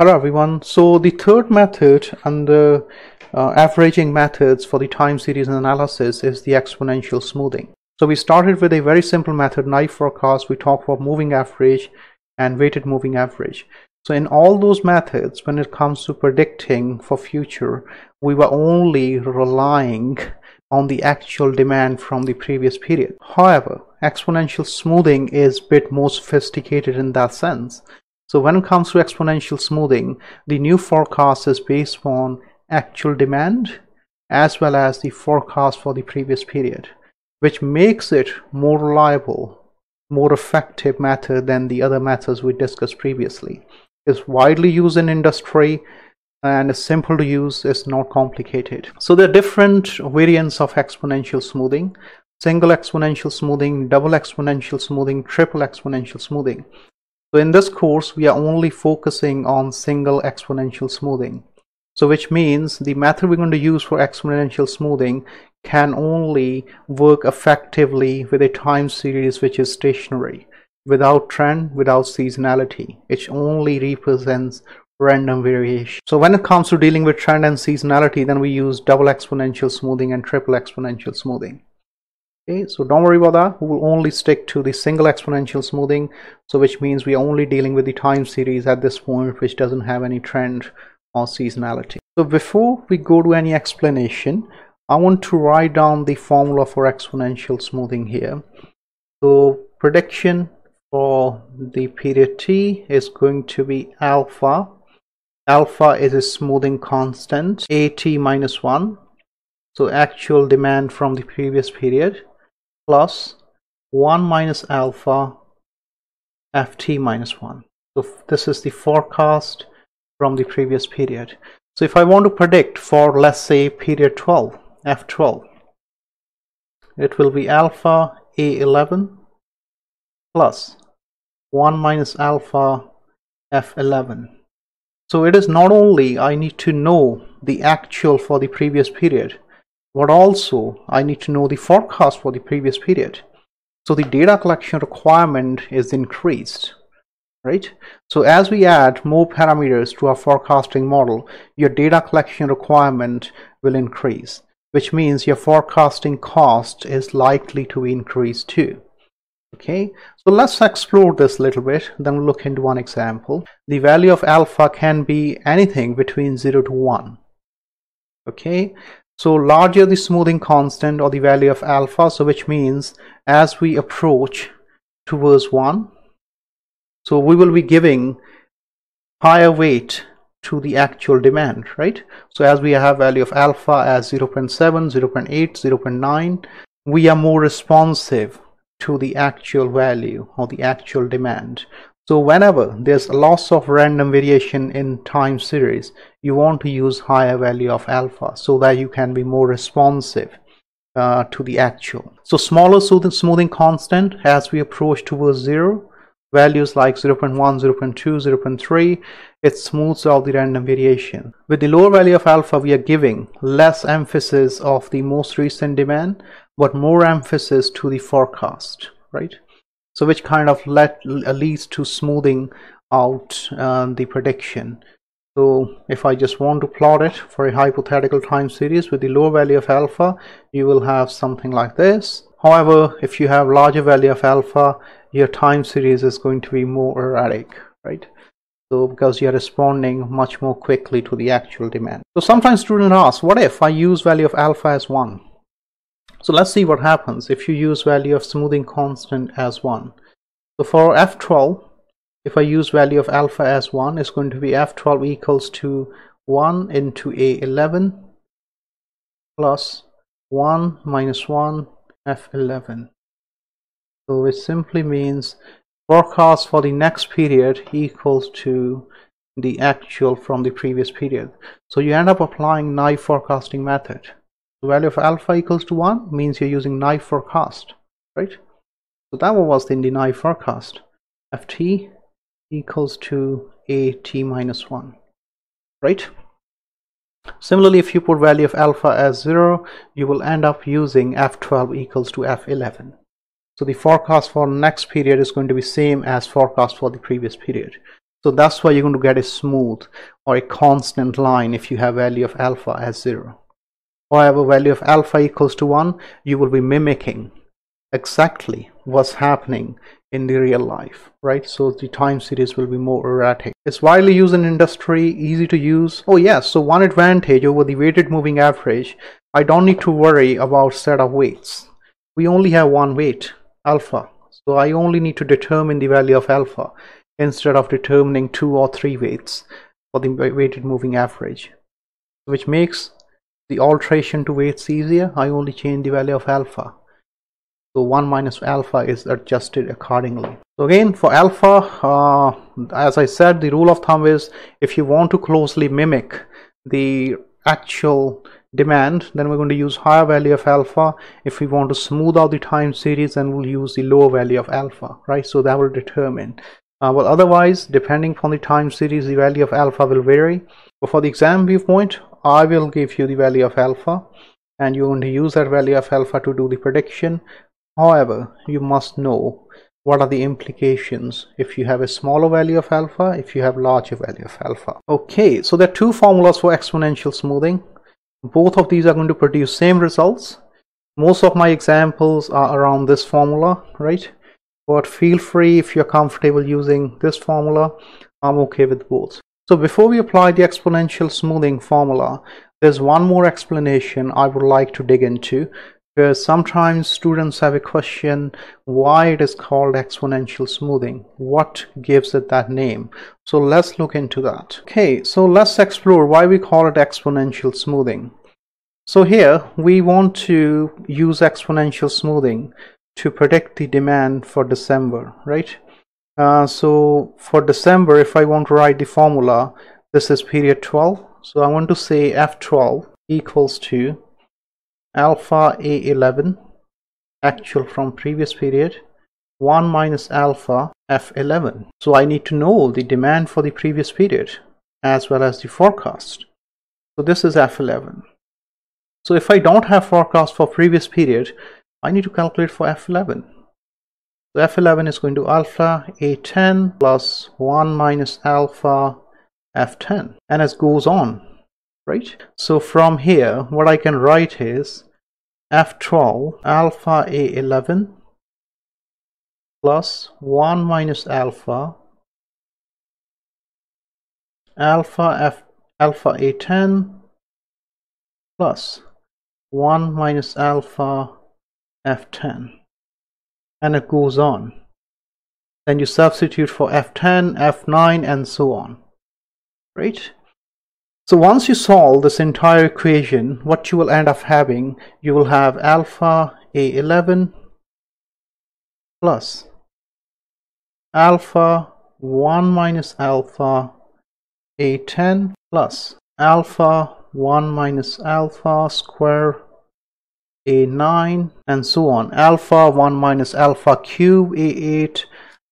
Hello everyone. So the third method the uh, averaging methods for the time series analysis is the exponential smoothing. So we started with a very simple method, naive forecast. We talked about moving average and weighted moving average. So in all those methods, when it comes to predicting for future, we were only relying on the actual demand from the previous period. However, exponential smoothing is a bit more sophisticated in that sense. So when it comes to exponential smoothing, the new forecast is based on actual demand as well as the forecast for the previous period, which makes it more reliable, more effective method than the other methods we discussed previously. It's widely used in industry and is simple to use, it's not complicated. So there are different variants of exponential smoothing, single exponential smoothing, double exponential smoothing, triple exponential smoothing. So in this course, we are only focusing on single exponential smoothing. So which means the method we're going to use for exponential smoothing can only work effectively with a time series which is stationary, without trend, without seasonality. It only represents random variation. So when it comes to dealing with trend and seasonality, then we use double exponential smoothing and triple exponential smoothing okay so don't worry about that. We will only stick to the single exponential smoothing so which means we are only dealing with the time series at this point which doesn't have any trend or seasonality. So before we go to any explanation I want to write down the formula for exponential smoothing here. So prediction for the period t is going to be alpha. Alpha is a smoothing constant at minus 1 so actual demand from the previous period plus 1 minus alpha ft minus 1 so this is the forecast from the previous period. So if I want to predict for let's say period 12 f12 it will be alpha a11 plus 1 minus alpha f11 so it is not only I need to know the actual for the previous period but also I need to know the forecast for the previous period. So the data collection requirement is increased, right? So as we add more parameters to our forecasting model, your data collection requirement will increase, which means your forecasting cost is likely to increase too. Okay, so let's explore this a little bit, then we'll look into one example. The value of alpha can be anything between 0 to 1. Okay, so larger the smoothing constant or the value of alpha, so which means as we approach towards 1, so we will be giving higher weight to the actual demand, right? So as we have value of alpha as 0 0.7, 0 0.8, 0 0.9, we are more responsive to the actual value or the actual demand. So whenever there's a loss of random variation in time series, you want to use higher value of alpha so that you can be more responsive uh, to the actual. So smaller smoothing constant as we approach towards zero, values like 0 0.1, 0 0.2, 0 0.3, it smooths out the random variation. With the lower value of alpha, we are giving less emphasis of the most recent demand, but more emphasis to the forecast, right? So which kind of let, leads to smoothing out uh, the prediction. So if I just want to plot it for a hypothetical time series with the low value of alpha you will have something like this. However if you have larger value of alpha your time series is going to be more erratic right? So because you're responding much more quickly to the actual demand. So sometimes students ask what if I use value of alpha as 1 so let's see what happens if you use value of smoothing constant as 1. So for f12, if I use value of alpha as 1, it's going to be f12 equals to 1 into a11 plus 1 minus 1 f11. So it simply means forecast for the next period equals to the actual from the previous period. So you end up applying naive forecasting method the value of alpha equals to 1 means you're using naive forecast right? So that was the naive forecast ft equals to a t minus 1 right? Similarly if you put value of alpha as 0 you will end up using f12 equals to f11 so the forecast for next period is going to be same as forecast for the previous period. So that's why you're going to get a smooth or a constant line if you have value of alpha as 0 however value of alpha equals to 1 you will be mimicking exactly what's happening in the real life right? So the time series will be more erratic. It's widely used in industry easy to use. Oh yes so one advantage over the weighted moving average i don't need to worry about set of weights. We only have one weight alpha. So i only need to determine the value of alpha instead of determining two or three weights for the weighted moving average which makes the alteration to weights easier i only change the value of alpha. So 1 minus alpha is adjusted accordingly. So again for alpha uh, as I said the rule of thumb is if you want to closely mimic the actual demand then we're going to use higher value of alpha. If we want to smooth out the time series then we'll use the lower value of alpha right? So that will determine uh, well otherwise depending on the time series the value of alpha will vary but for the exam viewpoint I will give you the value of alpha and you're going to use that value of alpha to do the prediction However, you must know what are the implications if you have a smaller value of alpha, if you have larger value of alpha. Okay, so there are two formulas for exponential smoothing. Both of these are going to produce same results. Most of my examples are around this formula, right? But feel free if you're comfortable using this formula, I'm okay with both. So before we apply the exponential smoothing formula, there's one more explanation I would like to dig into. Because sometimes students have a question why it is called exponential smoothing? What gives it that name? So let's look into that. Okay so let's explore why we call it exponential smoothing. So here we want to use exponential smoothing to predict the demand for December right? Uh, so for December if I want to write the formula this is period 12 so I want to say F12 equals to alpha A11 actual from previous period 1 minus alpha F11 so I need to know the demand for the previous period as well as the forecast. So this is F11 so if I don't have forecast for previous period I need to calculate for F11 so F11 is going to alpha A10 plus 1 minus alpha F10 and as goes on right? So from here, what I can write is F12 alpha A11 plus 1 minus alpha alpha F alpha A10 plus 1 minus alpha F10 and it goes on. Then you substitute for F10, F9 and so on. Right? So once you solve this entire equation, what you will end up having, you will have alpha A11 plus alpha 1 minus alpha A10 plus alpha 1 minus alpha square A9 and so on. Alpha 1 minus alpha cube A8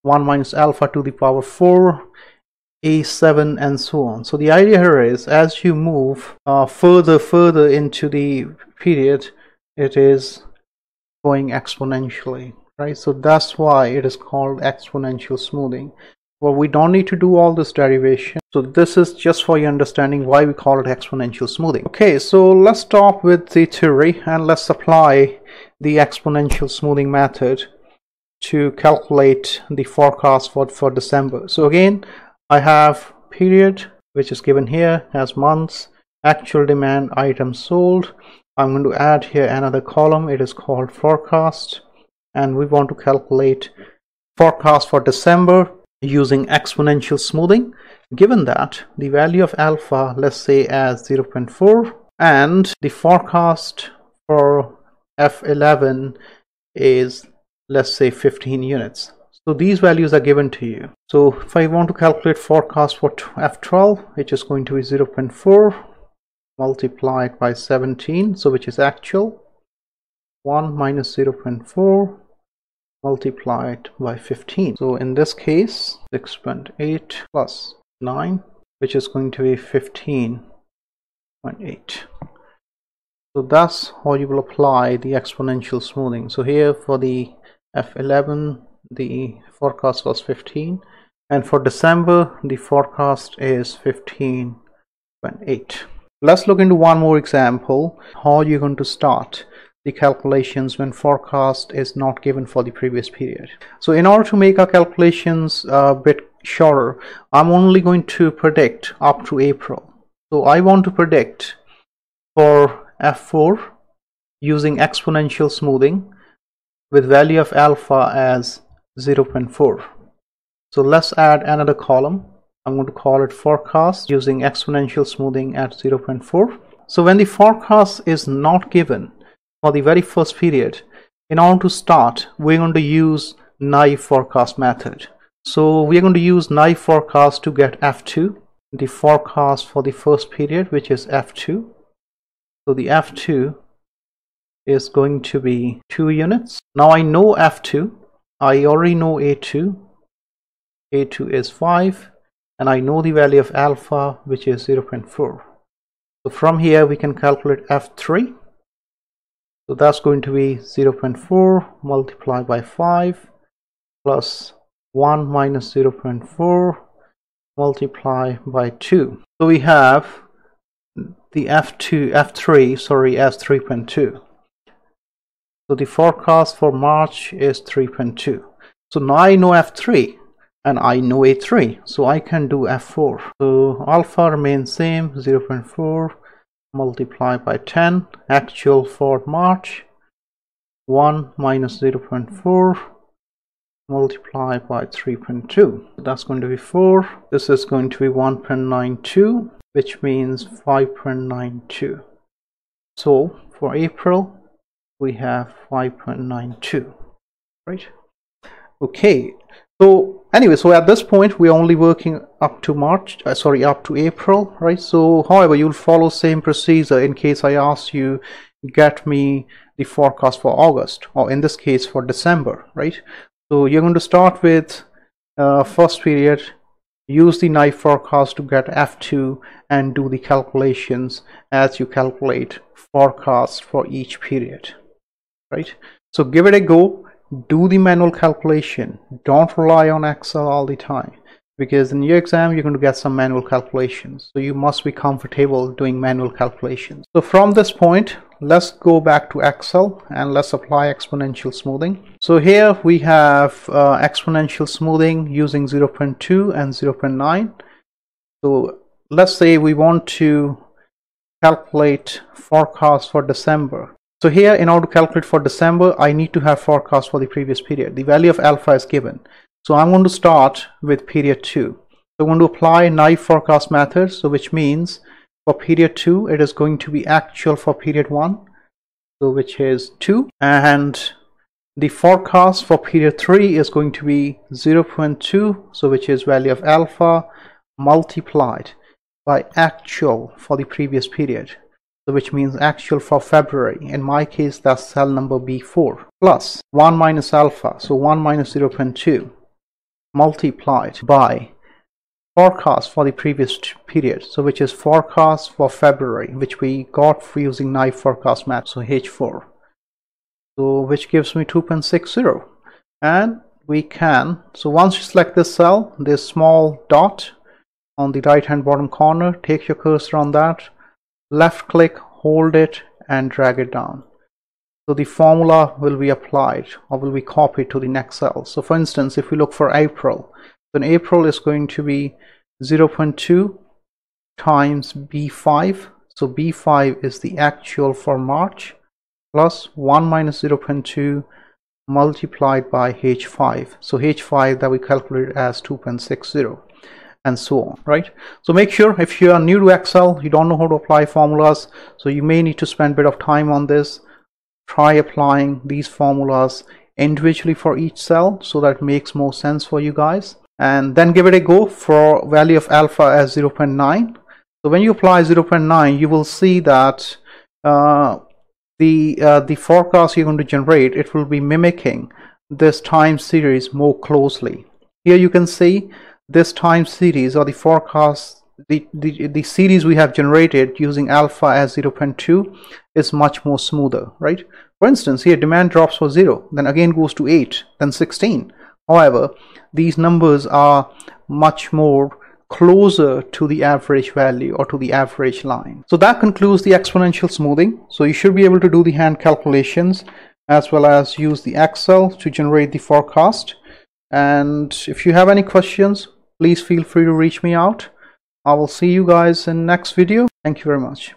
1 minus alpha to the power 4 a7 and so on. So the idea here is as you move uh, further further into the period it is going exponentially right? So that's why it is called exponential smoothing well we don't need to do all this derivation. So this is just for your understanding why we call it exponential smoothing. Okay so let's start with the theory and let's apply the exponential smoothing method to calculate the forecast for, for December. So again I have period which is given here as months actual demand items sold. I'm going to add here another column. It is called forecast. And we want to calculate forecast for December using exponential smoothing. Given that the value of alpha let's say as 0.4 and the forecast for F11 is let's say 15 units. So these values are given to you. So if I want to calculate forecast for F12 which is going to be 0.4 multiplied by 17 so which is actual 1 minus 0.4 multiplied by 15 so in this case 6.8 plus 9 which is going to be 15.8 so that's how you will apply the exponential smoothing. So here for the F11 the forecast was 15 and for December the forecast is 15.8 let's look into one more example how you're going to start the calculations when forecast is not given for the previous period so in order to make our calculations a bit shorter I'm only going to predict up to April so I want to predict for F4 using exponential smoothing with value of alpha as 0.4 so let's add another column. I'm going to call it forecast using exponential smoothing at 0.4. So when the forecast is not given for the very first period, in order to start, we're going to use naive forecast method. So we're going to use naive forecast to get F2, the forecast for the first period, which is F2. So the F2 is going to be 2 units. Now I know F2, I already know A2, a2 is 5 and I know the value of alpha which is 0.4 so from here we can calculate f3 so that's going to be 0.4 multiplied by 5 plus 1 minus 0.4 multiplied by 2 so we have the f2 f3 sorry as 3.2 so the forecast for March is 3.2 so now I know f3 and I know A3 so I can do F4 so alpha remains same 0.4 multiplied by 10 actual for March 1 minus 0.4 multiply by 3.2 that's going to be 4 this is going to be 1.92 which means 5.92 so for April we have 5.92 right? Okay. So anyway so at this point we're only working up to march uh, sorry up to april right? So however you'll follow same procedure in case i ask you get me the forecast for august or in this case for december right? So you're going to start with uh, first period use the naive forecast to get f2 and do the calculations as you calculate forecast for each period right? So give it a go do the manual calculation. Don't rely on excel all the time because in your exam you're going to get some manual calculations. So you must be comfortable doing manual calculations. So from this point let's go back to excel and let's apply exponential smoothing. So here we have uh, exponential smoothing using 0.2 and 0.9 so let's say we want to calculate forecast for december so here in order to calculate for December, I need to have forecast for the previous period. The value of alpha is given. So I'm going to start with period 2. So I'm going to apply naive forecast method, so which means for period 2 it is going to be actual for period 1, so which is 2 and the forecast for period 3 is going to be 0.2 so which is value of alpha multiplied by actual for the previous period which means actual for February. In my case, that's cell number B4 plus 1 minus alpha, so 1 minus 0.2 multiplied by forecast for the previous period, so which is forecast for February, which we got for using naive forecast map, so H4. So which gives me 2.60 and we can so once you select this cell this small dot on the right hand bottom corner take your cursor on that left click hold it and drag it down. So the formula will be applied or will be copied to the next cell. So for instance if we look for April then April is going to be 0.2 times B5 so B5 is the actual for March plus 1 minus 0.2 multiplied by H5 so H5 that we calculated as 2.60 and so on right? So make sure if you are new to excel you don't know how to apply formulas so you may need to spend a bit of time on this. Try applying these formulas individually for each cell so that makes more sense for you guys. And then give it a go for value of alpha as 0.9 so when you apply 0.9 you will see that uh, the uh, the forecast you're going to generate it will be mimicking this time series more closely. Here you can see this time series or the forecast the, the, the series we have generated using alpha as 0.2 is much more smoother right for instance here demand drops for 0 then again goes to 8 then 16 However, these numbers are much more closer to the average value or to the average line. So that concludes the exponential smoothing. So you should be able to do the hand calculations as well as use the Excel to generate the forecast. And if you have any questions, please feel free to reach me out. I will see you guys in next video. Thank you very much.